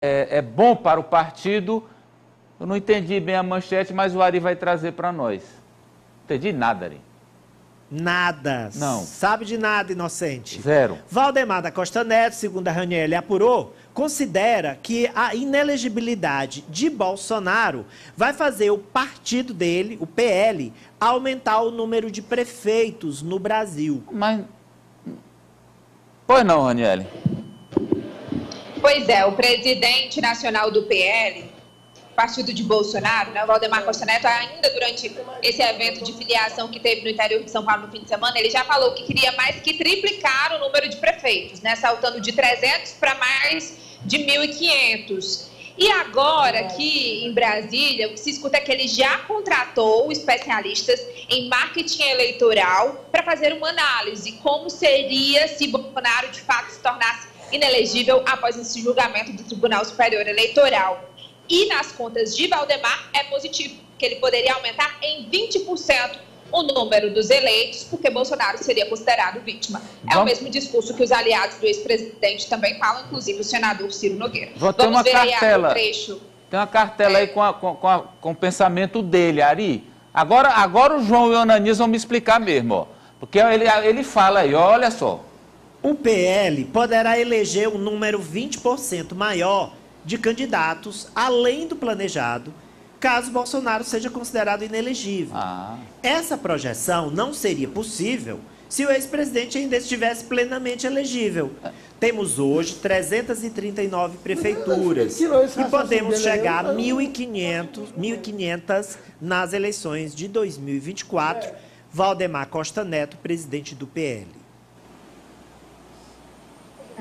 é, é bom para o partido. Eu não entendi bem a manchete, mas o Ari vai trazer para nós. Entendi nada, Ari. Nada. Não. Sabe de nada, inocente. Zero. Valdemar da Costa Neto, segundo a Raniel apurou, considera que a inelegibilidade de Bolsonaro vai fazer o partido dele, o PL, aumentar o número de prefeitos no Brasil. Mas. Pois não, Raniele. Pois é, o presidente nacional do PL, partido de Bolsonaro, né, o Valdemar Costa Neto, ainda durante esse evento de filiação que teve no interior de São Paulo no fim de semana, ele já falou que queria mais que triplicar o número de prefeitos, né, saltando de 300 para mais de 1.500. E agora, aqui em Brasília, o que se escuta é que ele já contratou especialistas em marketing eleitoral para fazer uma análise como seria se Bolsonaro de fato se tornasse inelegível após esse julgamento do Tribunal Superior Eleitoral. E nas contas de Valdemar é positivo, que ele poderia aumentar em 20% o número dos eleitos, porque Bolsonaro seria considerado vítima. É Vamos... o mesmo discurso que os aliados do ex-presidente também falam, inclusive o senador Ciro Nogueira. Vou ter Vamos uma cartela. trecho. Tem uma cartela é. aí com, a, com, com, a, com, o pensamento dele, Ari. Agora, agora o João e o Ananias vão me explicar mesmo, ó. Porque ele, ele fala aí, olha só. O PL poderá eleger um número 20% maior de candidatos, além do planejado, caso Bolsonaro seja considerado inelegível. Ah. Essa projeção não seria possível se o ex-presidente ainda estivesse plenamente elegível. Temos hoje 339 prefeituras e podemos chegar a 1.500 nas eleições de 2024. Valdemar Costa Neto, presidente do PL.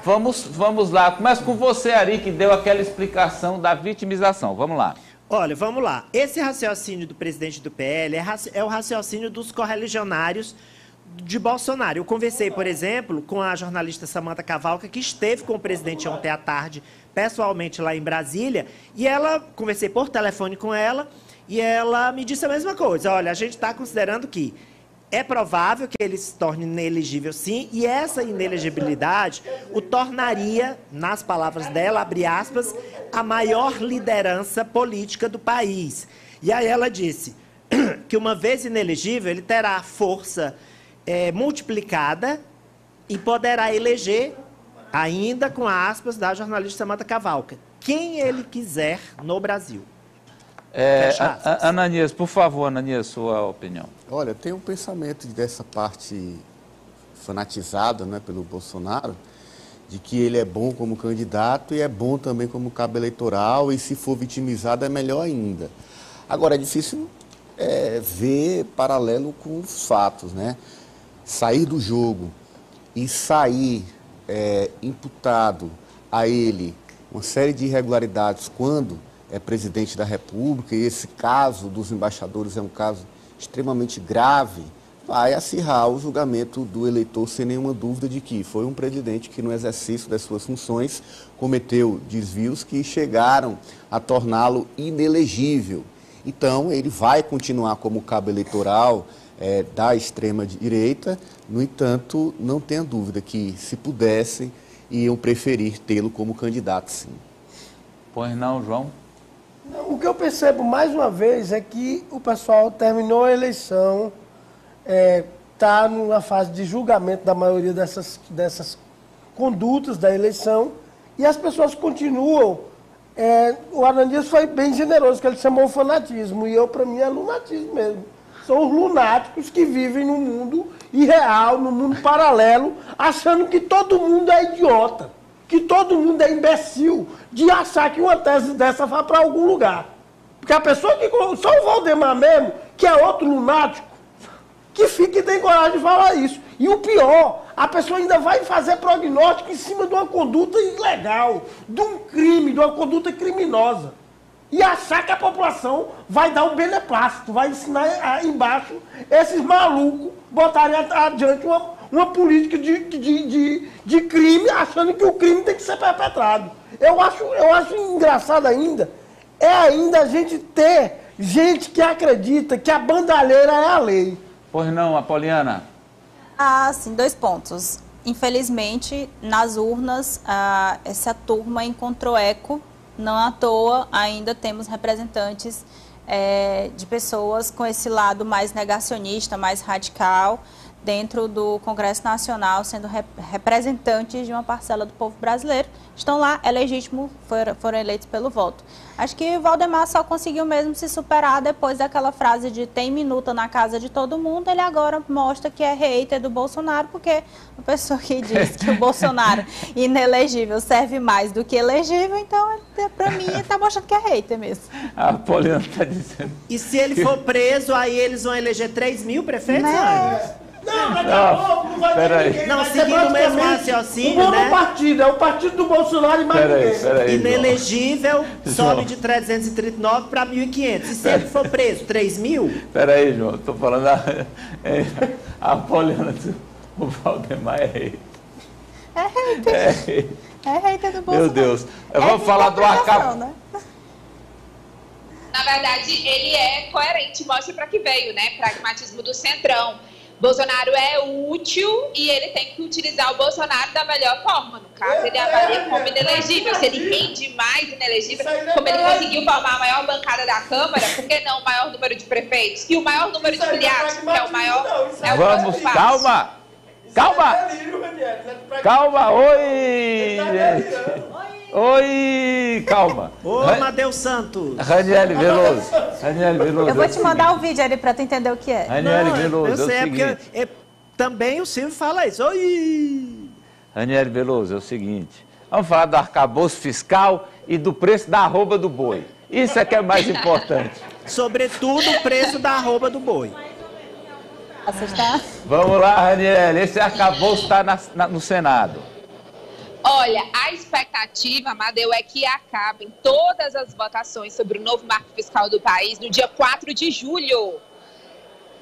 Vamos, vamos lá. Começa com você, Ari, que deu aquela explicação da vitimização. Vamos lá. Olha, vamos lá. Esse raciocínio do presidente do PL é, é o raciocínio dos correligionários de Bolsonaro. Eu conversei, por exemplo, com a jornalista Samanta Cavalca, que esteve com o presidente ontem à tarde, pessoalmente lá em Brasília, e ela, conversei por telefone com ela, e ela me disse a mesma coisa. Olha, a gente está considerando que é provável que ele se torne inelegível sim, e essa inelegibilidade o tornaria, nas palavras dela, abre aspas, a maior liderança política do país. E aí ela disse que uma vez inelegível, ele terá força é, multiplicada e poderá eleger, ainda com aspas da jornalista Samanta Cavalca, quem ele quiser no Brasil. É, Ananias, por favor, Ananias, sua opinião. Olha, tem um pensamento dessa parte fanatizada né, pelo Bolsonaro, de que ele é bom como candidato e é bom também como cabo eleitoral, e se for vitimizado é melhor ainda. Agora, é difícil é, ver paralelo com os fatos, né? Sair do jogo e sair é, imputado a ele uma série de irregularidades quando é presidente da República, e esse caso dos embaixadores é um caso extremamente grave, vai acirrar o julgamento do eleitor sem nenhuma dúvida de que foi um presidente que, no exercício das suas funções, cometeu desvios que chegaram a torná-lo inelegível. Então, ele vai continuar como cabo eleitoral é, da extrema-direita, no entanto, não tenha dúvida que, se pudesse, iam preferir tê-lo como candidato, sim. Pois não, João? O que eu percebo mais uma vez é que o pessoal terminou a eleição, está é, tá numa fase de julgamento da maioria dessas, dessas condutas da eleição e as pessoas continuam. É, o Ananias foi bem generoso, que ele chamou fanatismo, e eu, para mim, é lunatismo mesmo. São os lunáticos que vivem no mundo irreal, no mundo paralelo, achando que todo mundo é idiota que todo mundo é imbecil de achar que uma tese dessa vai para algum lugar. Porque a pessoa que. Só o Valdemar mesmo, que é outro lunático, que fica e tem coragem de falar isso. E o pior, a pessoa ainda vai fazer prognóstico em cima de uma conduta ilegal, de um crime, de uma conduta criminosa. E achar que a população vai dar um beneplácito, vai ensinar embaixo esses malucos botarem adiante uma, uma política de, de, de, de, crime, achando que o crime tem que ser perpetrado. Eu acho, eu acho engraçado ainda, é ainda a gente ter gente que acredita que a bandalheira é a lei. Pois não, Apoliana? Ah, sim, dois pontos. Infelizmente, nas urnas, ah, essa turma encontrou eco Não à toa ainda temos representantes é, de pessoas com esse lado mais negacionista, mais radical, dentro do Congresso Nacional, sendo rep representantes de uma parcela do povo brasileiro. Estão lá, é legítimo, foram, foram eleitos pelo voto. Acho que o Valdemar só conseguiu mesmo se superar depois daquela frase de tem minuta na casa de todo mundo. Ele agora mostra que é hater do Bolsonaro, porque a pessoa que diz que o Bolsonaro inelegível serve mais do que elegível, então, para mim, está mostrando que é hater mesmo. A Poliana está dizendo. E se ele for preso, aí eles vão eleger 3 mil prefeitos, né? Não, daqui a pouco não vai ter ninguém. Não, seguindo o mesmo raciocínio, o né? partido, é o partido do Bolsonaro e mais Peraí, ninguém. peraí. Inelegível João. sobe de 339 para 1.500. E se ele for preso, 3 mil? Peraí, João, estou falando. A, é, a Poliana o Valdemar é rei. É hater. É rei. É hater do Bolsonaro. Meu Deus. Eu É vou de falar do arcabouço. né? Na verdade, ele é coerente, mostra para que veio, né? Pragmatismo do centrão. Bolsonaro é útil e ele tem que utilizar o Bolsonaro da melhor forma. No caso, ele avalia como inelegível. Se ele rende mais inelegível, como ele conseguiu formar a maior bancada da Câmara, por que não o maior número de prefeitos? E o maior número de filiados, que é o maior. É o Vamos, próximo passo. calma! Calma! Calma! Oi! gente. Oi! Calma! Ô, Ra- Madeus Santos. Raniele Veloso. Raniele Veloso. Eu vou é te mandar o vídeo ali para tu entender o que é. Raniele Não, Veloso, eu sei, é é o porque seguinte. é, também o Silvio fala isso. Oi! Raniele Veloso, é o seguinte. Vamos falar do arcabouço fiscal e do preço da arroba do boi. Isso é que é mais importante. Sobretudo o preço da arroba do boi. Está... Vamos lá, Raniele. Esse arcabouço está no Senado. Olha, a expectativa, Amadeu, é que acabem todas as votações sobre o novo marco fiscal do país no dia 4 de julho.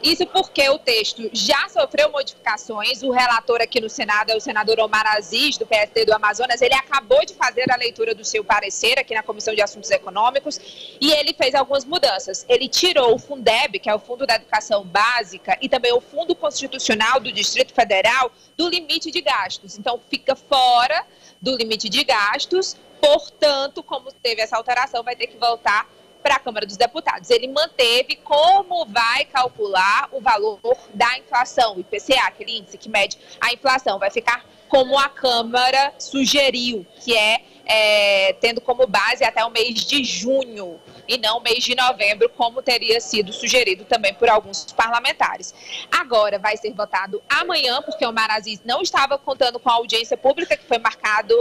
Isso porque o texto já sofreu modificações. O relator aqui no Senado é o senador Omar Aziz, do PSD do Amazonas. Ele acabou de fazer a leitura do seu parecer aqui na Comissão de Assuntos Econômicos e ele fez algumas mudanças. Ele tirou o Fundeb, que é o Fundo da Educação Básica, e também o Fundo Constitucional do Distrito Federal do limite de gastos. Então, fica fora do limite de gastos. Portanto, como teve essa alteração, vai ter que voltar para a Câmara dos Deputados. Ele manteve como vai calcular o valor da inflação, o IPCA, aquele índice que mede a inflação. Vai ficar como a Câmara sugeriu, que é, é tendo como base até o mês de junho e não o mês de novembro, como teria sido sugerido também por alguns parlamentares. Agora vai ser votado amanhã, porque o Maraziz não estava contando com a audiência pública que foi marcado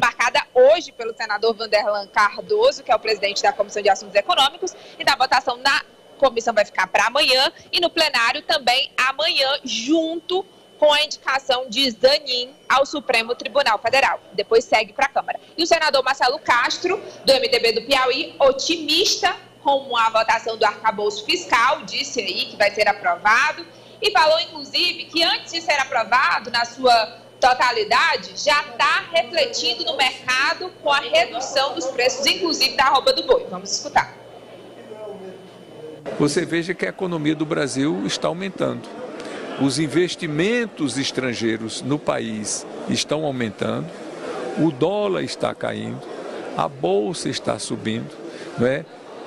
marcada hoje pelo senador Vanderlan Cardoso, que é o presidente da Comissão de Assuntos Econômicos, e da votação na comissão vai ficar para amanhã e no plenário também amanhã, junto com a indicação de Zanin ao Supremo Tribunal Federal. Depois segue para a Câmara. E o senador Marcelo Castro, do MDB do Piauí, otimista com a votação do arcabouço fiscal, disse aí que vai ser aprovado e falou, inclusive, que antes de ser aprovado, na sua totalidade já está refletindo no mercado com a redução dos preços, inclusive da roupa do boi. Vamos escutar. Você veja que a economia do Brasil está aumentando. Os investimentos estrangeiros no país estão aumentando, o dólar está caindo, a bolsa está subindo, não é?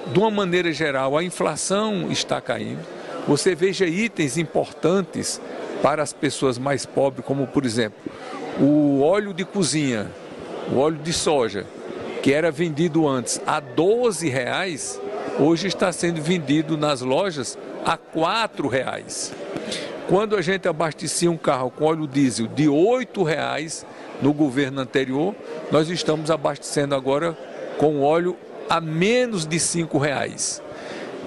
De uma maneira geral, a inflação está caindo. Você veja itens importantes para as pessoas mais pobres, como por exemplo, o óleo de cozinha, o óleo de soja, que era vendido antes a 12 reais, hoje está sendo vendido nas lojas a 4 reais. Quando a gente abastecia um carro com óleo diesel de 8 reais no governo anterior, nós estamos abastecendo agora com óleo a menos de 5 reais.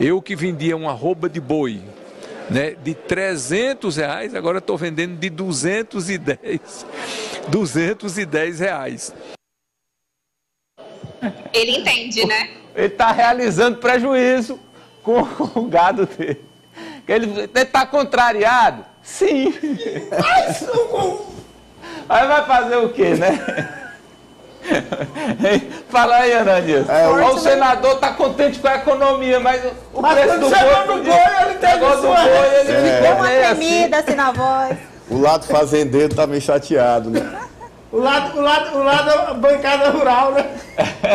Eu que vendia uma roupa de boi né, de 300 reais, agora estou vendendo de 210, 210 reais. Ele entende, né? Ele está realizando prejuízo com o gado dele. Ele está contrariado? Sim. Aí vai fazer o quê, né? Fala aí, Ananias. É, o, o senador está contente com a economia, mas o, Mas preço quando do chegou boi... no boi, ele teve Chegou do sua boi, ele reação. ficou Deu uma assim. tremida assim na voz. O lado fazendeiro tá meio chateado, né? O lado, o lado, o lado bancada rural, né?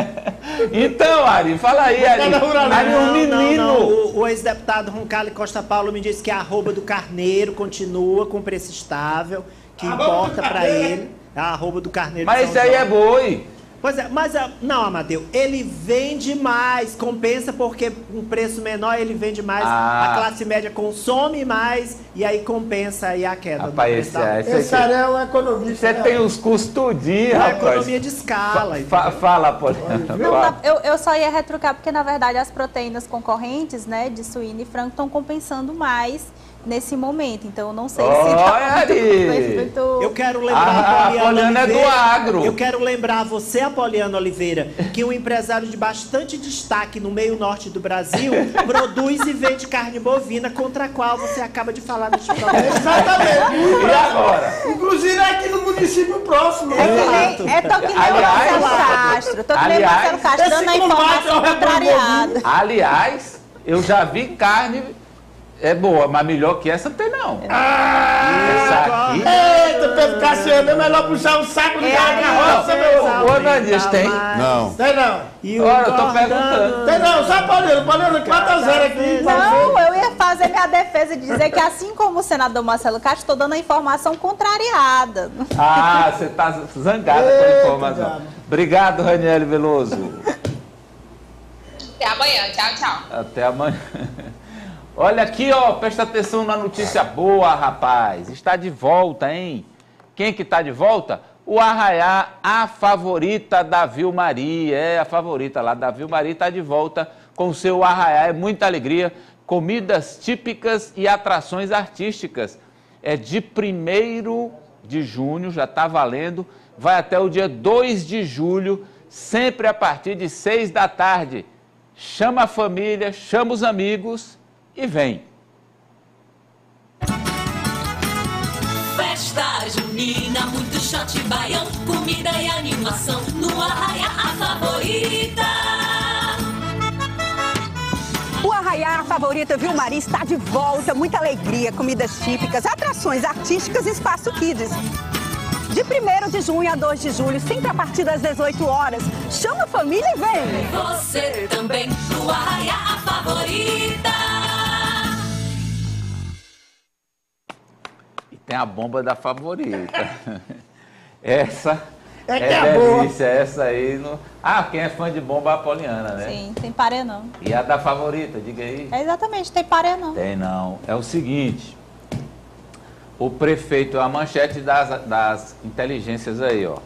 então, Ari, fala aí, Ari. Rural, Ari, não, um menino. Não, não. O, o ex-deputado Roncalli Costa Paulo me disse que a arroba do Carneiro continua com preço estável, que importa para ele. A arroba do Carneiro. Mas isso aí é boi. Pois é, mas é, não, Amadeu, ele vende mais, compensa porque um preço menor ele vende mais, ah. a classe média consome mais e aí compensa aí a queda. Rapaz, esse, é, esse, esse cara é um economista. Você né? tem os custos tudinho, rapaz. economia de escala. Fa, fa fala, pô. Eu, eu só ia retrucar porque, na verdade, as proteínas concorrentes, né, de suíno e frango estão compensando mais nesse momento. Então eu não sei Olha se tá muito, Eu quero lembrar a, a Poliana, Oliveira, é do agro. Eu quero lembrar você, Apoliana Oliveira, que um empresário de bastante destaque no meio norte do Brasil produz e vende carne bovina contra a qual você acaba de falar neste programa. Exatamente. E agora? Inclusive aqui no município próximo. É, nem, é que nem Marcelo Castro. Tô que nem o Marcelo Castro dando a informação contrariada. Aliás, eu já vi carne é boa, mas melhor que essa não tem não. Ah, essa aqui. Eita, Pedro Cassiano, é melhor puxar um saco de é, carroça, meu irmão. Ô, Ananias, tem? Não. Tem não. E Ora, eu tô perguntando. Tem não, só Paulinho, Paulinho, 4x0 aqui. Não, eu ia fazer minha defesa de dizer que assim como o senador Marcelo Castro, estou dando a informação contrariada. Ah, você tá zangada com a informação. Obrigado, Raniel Veloso. Até amanhã, tchau, tchau. Até amanhã. Olha aqui, ó, presta atenção na notícia boa, rapaz. Está de volta, hein? Quem que está de volta? O Arraiá, a favorita da Vilmaria. É, a favorita lá da Vilmaria está de volta com seu Arraiá. É muita alegria. Comidas típicas e atrações artísticas. É de 1 de junho, já está valendo. Vai até o dia 2 de julho, sempre a partir de 6 da tarde. Chama a família, chama os amigos e vem. Festa junina, muito shot baião, comida e animação, no Arraia a favorita. O Arraiá, a favorita Vilmari, está de volta. Muita alegria, comidas típicas, atrações artísticas e espaço kids. De 1 de junho a 2 de julho, sempre a partir das 18 horas. Chama a família e vem! Você também, no Arraiá, a favorita. Tem a bomba da favorita. essa é, que é, é delícia, boa. essa aí. No... Ah, quem é fã de bomba é a Poliana, né? Sim, tem paré não. E a da favorita, diga aí. É exatamente, tem paré não. Tem não. É o seguinte, o prefeito, a manchete das, das inteligências aí, ó.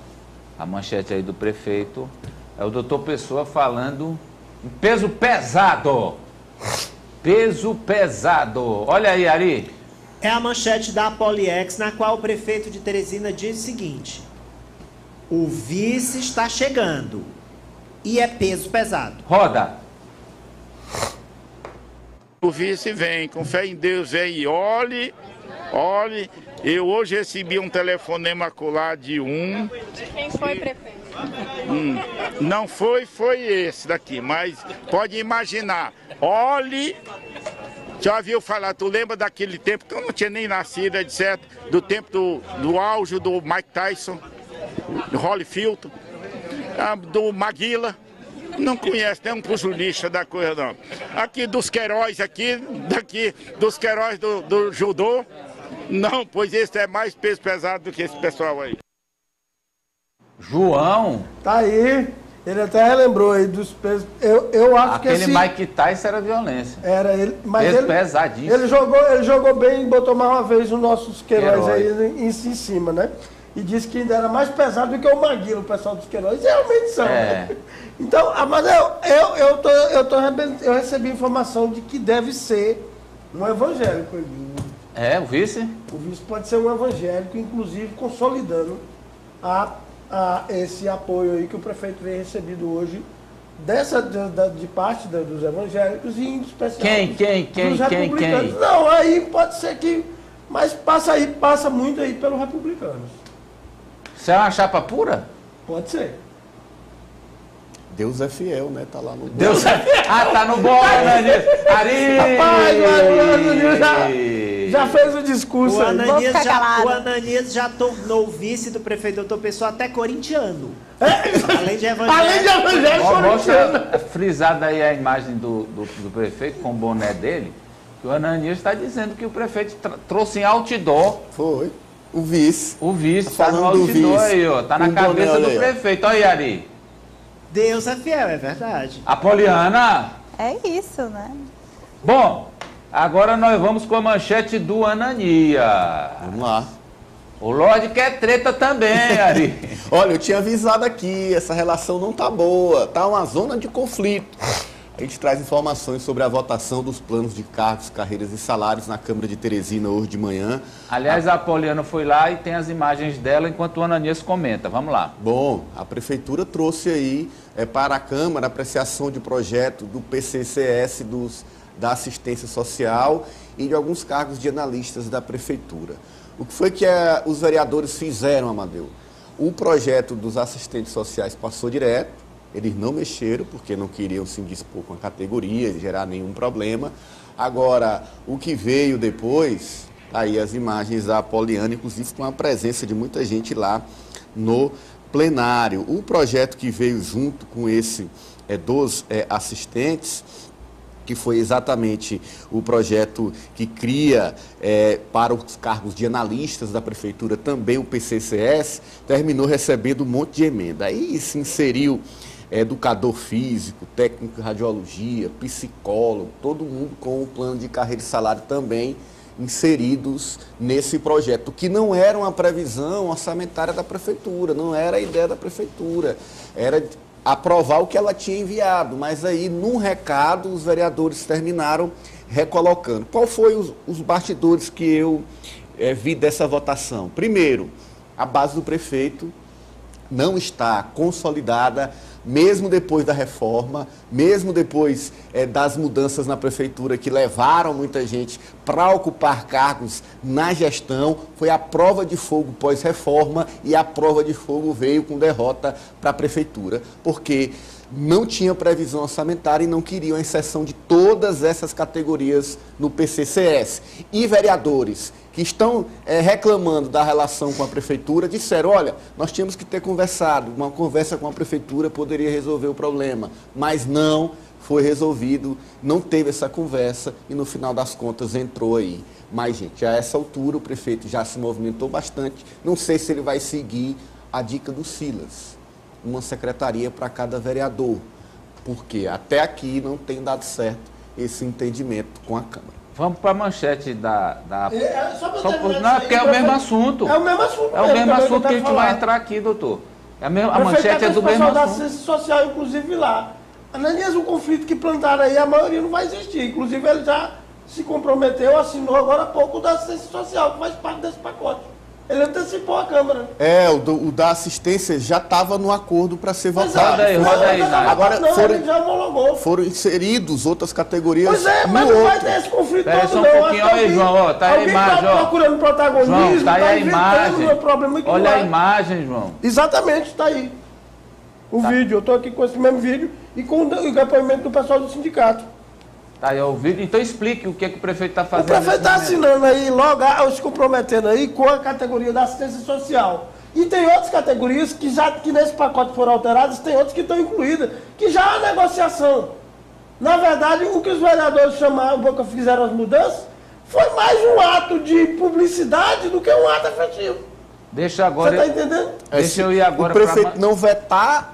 A manchete aí do prefeito é o doutor Pessoa falando em peso pesado. Peso pesado. Olha aí, Ari. É a manchete da Poliex, na qual o prefeito de Teresina diz o seguinte: o vice está chegando e é peso pesado. Roda. O vice vem, com fé em Deus, vem e olhe, olhe. Eu hoje recebi um telefonema colar de um. De quem foi, prefeito? Hum, não foi, foi esse daqui, mas pode imaginar. Olhe já viu falar, tu lembra daquele tempo que eu não tinha nem nascido, etc. Do tempo do, do auge do Mike Tyson, do Holyfield, ah, do Maguila. Não conhece, nem um pugilista da coisa não. Aqui dos Queiroz, aqui, daqui, dos Queiroz do, do judô. Não, pois esse é mais peso pesado do que esse pessoal aí. João. Tá aí. Ele até relembrou aí dos pesos. Eu, eu acho Aquele que esse... Mike Tyson era violência. Era ele, mas Peso ele, pesadíssimo. Ele jogou, ele jogou bem e botou mais uma vez os nossos Queiroz aí em, em, cima, né? E disse que ainda era mais pesado do que o Maguila, o pessoal dos Queiroz. Realmente são, é. né? Então, ah, mas eu, eu, eu, tô, eu, tô, eu recebi informação de que deve ser um evangélico. É, o vice? O vice pode ser um evangélico, inclusive consolidando a a esse apoio aí que o prefeito vem recebido hoje dessa de, de parte da, dos evangélicos e em especial quem quem quem dos quem quem? não aí pode ser que mas passa aí passa muito aí pelos republicanos você é uma chapa pura? Pode ser. Deus é fiel, né? Tá lá no Deus é... Ah, tá no bolo, né? Ari! Rapaz, o já, Já fez o discurso O. Ananias, já, o Ananias já tornou o vice do prefeito doutor Pessoa até corintiano. Além de evangélico. Além de evangélico corintiano. Mostra frisada aí a imagem do, do, do prefeito com o boné dele, que o Ananias está dizendo que o prefeito trouxe em outdoor Foi. O vice. o vice, Tá está no falando do outdoor vice. aí, ó. Tá na boné, cabeça olha do aí, prefeito. Olha aí, Ari. Deus é fiel, é verdade. Apoliana. É isso, né? Bom, agora nós vamos com a manchete do Anania. Vamos lá. O Lorde quer treta também, Ari. Olha, eu tinha avisado aqui, essa relação não tá boa, tá uma zona de conflito. A gente traz informações sobre a votação dos planos de cargos, carreiras e salários na Câmara de Teresina hoje de manhã. Aliás, a Apoliana foi lá e tem as imagens dela enquanto o Ananias comenta. Vamos lá. Bom, a Prefeitura trouxe aí é, para a Câmara a apreciação de projeto do PCCS, dos, da assistência social e de alguns cargos de analistas da Prefeitura. O que foi que eh, os vereadores fizeram, Amadeu? O projeto dos assistentes sociais passou direto, eles não mexeram porque não queriam se indispor com a categoria, gerar nenhum problema. Agora, o que veio depois, tá aí as imagens da Poliana, inclusive com a presença de muita gente lá no plenário. O projeto que veio junto com esse é, dos é, assistentes, que foi exatamente o projeto que cria é, para os cargos de analistas da prefeitura também o PCCS, terminou recebendo um monte de emenda. Aí se inseriu é, educador físico, técnico de radiologia, psicólogo, todo mundo com o plano de carreira e salário também inseridos nesse projeto, que não era uma previsão orçamentária da prefeitura, não era a ideia da prefeitura, era aprovar o que ela tinha enviado, mas aí, num recado, os vereadores terminaram recolocando. Qual foi os, os bastidores que eu eh, vi dessa votação? Primeiro, a base do prefeito não está consolidada, mesmo depois da reforma, mesmo depois eh, das mudanças na prefeitura que levaram muita gente para ocupar cargos na gestão, foi a prova de fogo pós-reforma e a prova de fogo veio com derrota para a prefeitura, porque não tinha previsão orçamentária e não queriam a inserção de todas essas categorias no PCCS. E vereadores que estão eh, reclamando da relação com a prefeitura disseram: olha, nós tínhamos que ter conversado, uma conversa com a prefeitura poderia resolver o problema, mas não foi resolvido, não teve essa conversa e no final das contas entrou aí. Mas, gente, a essa altura o prefeito já se movimentou bastante. Não sei se ele vai seguir a dica do Silas uma secretaria para cada vereador, porque até aqui não tem dado certo esse entendimento com a Câmara. Vamos para a manchete da. da... É, é, só Só por- Não, é aí, porque é o mesmo assunto. É o mesmo assunto. É o mesmo assunto que a gente vai falar. entrar aqui, doutor. É a, mesma, a manchete é aquele do mesmo pessoal da assunto. assistência social, inclusive lá. Ananias, o conflito que plantaram aí, a maioria não vai existir. Inclusive, ele já se comprometeu, assinou agora há pouco o da assistência social, que faz parte desse pacote. Ele antecipou a Câmara. É, o, do- o da assistência já estava no acordo para ser Pois é, votado. Roda aí, roda aí. Agora não, foram- ele já homologou. Foram inseridos outras categorias Pois é, mas não vai outro. ter esse conflito Pera aí todo, só um não. pouquinho, olha aí, João, ó, tá aí a alguém imagem, tá ó. procurando protagonismo, João, tá aí tá a imagem. meu problema Olha não a é. imagem, João. Exatamente, está aí. O Tá. vídeo, eu estou aqui com esse mesmo vídeo e com o depoimento do pessoal do sindicato. Tá aí o vídeo. Então explique o que, que o prefeito está O fazendo. prefeito está assinando aí, logo, ah, se comprometendo aí com a categoria da assistência social. E tem outras categorias que já que nesse pacote foram alteradas, tem outras que estão incluídas, que já há negociação. Na verdade, o que os vereadores chamaram, que fizeram as mudanças, foi mais um ato de publicidade do que um ato efetivo. Deixa Você agora. está entendendo? Deixa eu ir agora O prefeito pra- não vetar,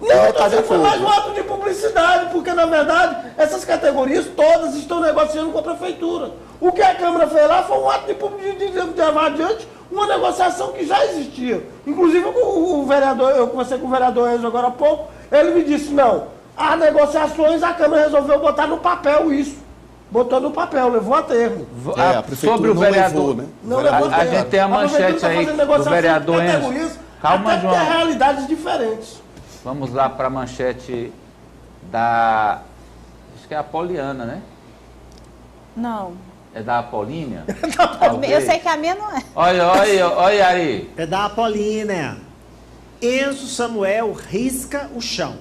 Não, dizendo que foi mais um ato de publicidade, porque na verdade essas categorias todas estão negociando com a prefeitura. O que a Câmara fez lá foi um ato de, pub- de, levar adiante uma negociação que já existia. Inclusive o, o vereador, eu conversei com o vereador Enzo agora há pouco, ele me disse, não, as negociações a Câmara resolveu botar no papel isso. Botou no papel, levou a termo. É, a sobre o não vereador. levou, né? Não a, levou a a gente tem a manchete tá aí fazendo do negociação vereador Enzo. Calma, até João. realidades diferentes. Vamos lá para a manchete da. Acho que é a Poliana, né? Não. É da Apolínea? Eu sei que a minha não é. Olha, olha, olha, Ari. É da Apolínea. Enzo Samuel risca o chão.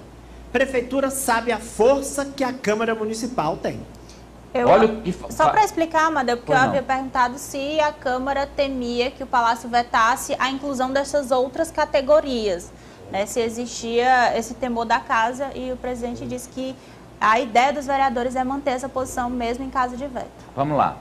Prefeitura sabe a força que a Câmara Municipal tem. Eu- Olha o que fa- Só para explicar, Amadeu, porque Pois eu não. havia perguntado se a Câmara temia que o Palácio vetasse a inclusão dessas outras categorias, né? se existia esse temor da casa e o presidente disse que a ideia dos vereadores é manter essa posição mesmo em caso de veto. Vamos lá.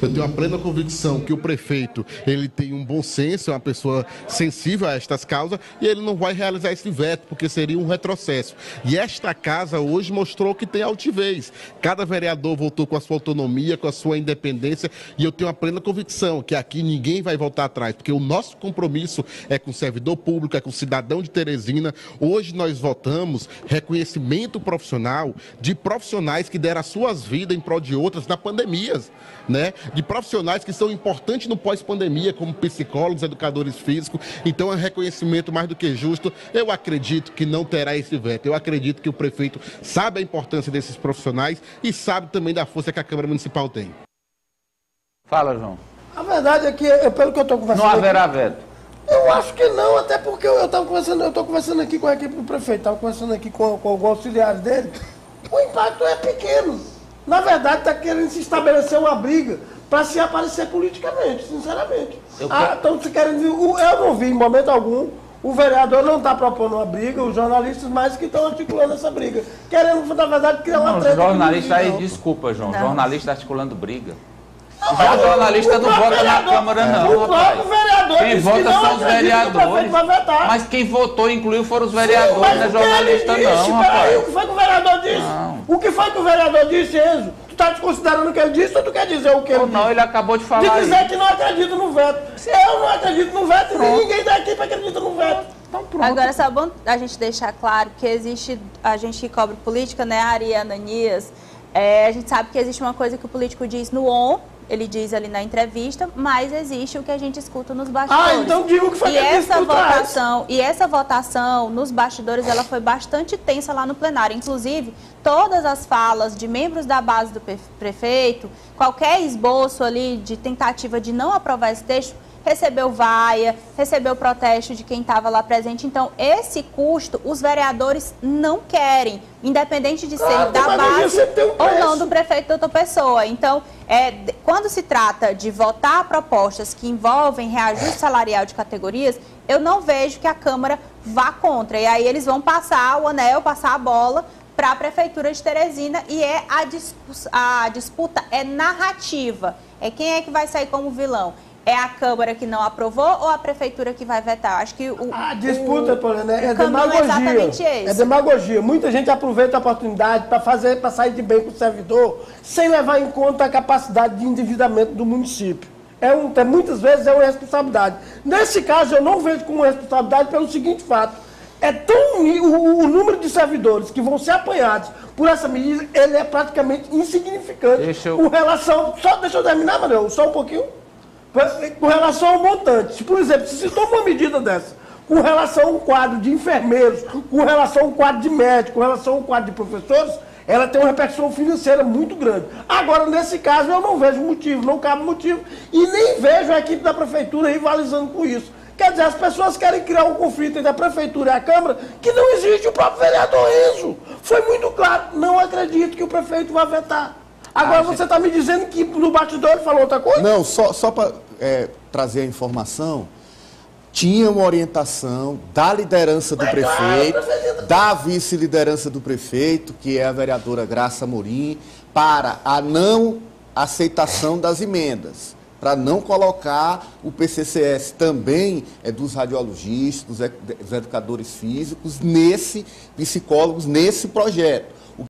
Eu tenho a plena convicção que o prefeito ele tem um bom senso, é uma pessoa sensível a estas causas e ele não vai realizar esse veto porque seria um retrocesso. E esta casa hoje mostrou que tem altivez. Cada vereador voltou com a sua autonomia, com a sua independência e eu tenho a plena convicção que aqui ninguém vai voltar atrás, porque o nosso compromisso é com o servidor público, é com o cidadão de Teresina. Hoje nós votamos reconhecimento profissional de profissionais que deram as suas vidas em prol de outras na pandemia, né? De profissionais que são importantes no pós-pandemia, como psicólogos, educadores físicos. Então é um reconhecimento mais do que justo. Eu acredito que não terá esse veto. Eu acredito que o prefeito sabe a importância desses profissionais e sabe também da força que a Câmara Municipal tem. Fala, João. A verdade é que, eu- pelo que eu estou conversando. Não aqui- haverá veto. Eu acho que não, até porque eu estava conversando, eu estou conversando aqui com a equipe do prefeito, estava conversando aqui com, com alguns auxiliares dele. O impacto é pequeno. Na verdade, está querendo se estabelecer uma briga para se aparecer politicamente, sinceramente. Ah, quero- então, se querem dizer, o- eu não vi em momento algum. O vereador não está propondo uma briga, os jornalistas mais que estão articulando essa briga. Querendo, na verdade, criar uma Não, treta. jornalista aí, não. desculpa, João. Não. Jornalista articulando briga. Jornalista não vota na Câmara, não, O rapaz. próprio vereador Quem disse vota que não são os o vereadores. Mas quem votou, incluiu, foram os Sim, vereadores, mas não é o que ele jornalista, disse, não, peraí, o que foi que o vereador disse? O que foi que o vereador disse, Enzo? Tu tá desconsiderando o que ele disse ou tu quer dizer o que ele Ou não, ele acabou de falar De dizer aí. que não acredita no veto. Eu não acredito no veto e nem ninguém da equipe acredita no veto. Agora, só é bom a gente deixar claro que existe, a gente que cobre política, né, Ari Ananias, é, a gente sabe que existe uma coisa que o político diz no on, ele diz ali na entrevista, mas existe o que a gente escuta nos bastidores. Ah, então diga o que foi e que essa votação E essa votação nos bastidores, ela foi bastante tensa lá no plenário. Inclusive, todas as falas de membros da base do prefeito, qualquer esboço ali de tentativa de não aprovar esse texto, recebeu vaia, recebeu protesto de quem estava lá presente. Então, esse custo, os vereadores não querem, independente de ser Claro, da base um ou não do prefeito doutor Pessoa. Então, é, de- quando se trata de votar propostas que envolvem reajuste salarial de categorias, eu não vejo que a Câmara vá contra. E aí eles vão passar o anel, passar a bola para a Prefeitura de Teresina e é a, discus- a disputa é narrativa. É quem é que vai sair como vilão? É a Câmara que não aprovou ou a Prefeitura que vai vetar? Acho que o, A disputa, o, Poliana, é, é demagogia. é exatamente esse. É demagogia. Muita gente aproveita a oportunidade para fazer, para sair de bem com o servidor, sem levar em conta a capacidade de endividamento do município. É um, é, muitas vezes é uma responsabilidade. Nesse caso, eu não vejo como responsabilidade pelo seguinte fato. É tão o, o número de servidores que vão ser apanhados por essa medida, ele é praticamente insignificante. Deixa eu- Com relação. Só deixa eu terminar, Manuel, só um pouquinho. Com relação ao montante, por exemplo, se se toma uma medida dessa, com relação a um quadro de enfermeiros, com relação a um quadro de médicos, com relação a um quadro de professores, ela tem uma repercussão financeira muito grande. Agora, nesse caso, eu não vejo motivo, não cabe motivo, e nem vejo a equipe da prefeitura rivalizando com isso. Quer dizer, as pessoas querem criar um conflito entre a prefeitura e a Câmara que não existe. O próprio vereador Enzo foi muito claro. Não acredito que o prefeito vai vetar. Agora Ah, você está me dizendo que no bastidor ele falou outra coisa? Não, só, só para trazer a informação, tinha uma orientação da liderança do prefeito, da vice-liderança do prefeito, que é a vereadora Graça Morim, para a não aceitação das emendas, para não colocar o PCCS também é dos radiologistas, dos educadores físicos, nesse, psicólogos, nesse projeto.